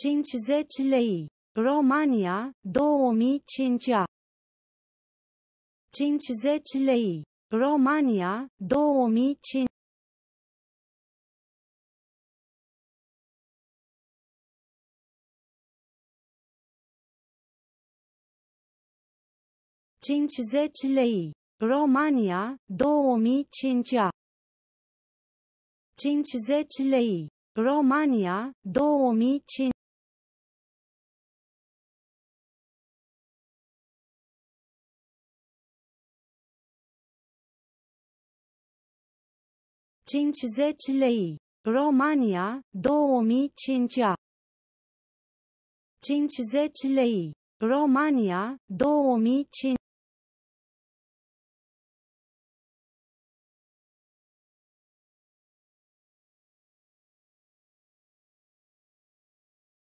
50 lei. Romania, 2005 -a. 50 lei. Romania, 2005 50 lei. Romania, 2005 -a. 50 lei. Romania, 2005 50 lei. Romania, 2005 -a. 50 lei. Romania, 2005